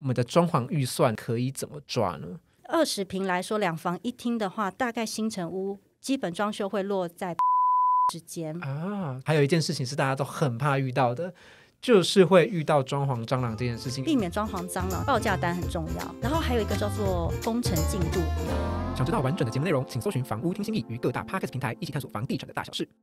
我们的装潢预算可以怎么抓呢？二十平来说，两房一厅的话，大概新城屋基本装修会落在之间。啊，还有一件事情是大家都很怕遇到的，就是会遇到装潢蟑螂这件事情。避免装潢蟑螂，报价单很重要。然后还有一个叫做工程进度表。想知道完整的节目内容，请搜寻“房屋听心意”与各大 podcast 平台，一起探索房地产的大小事。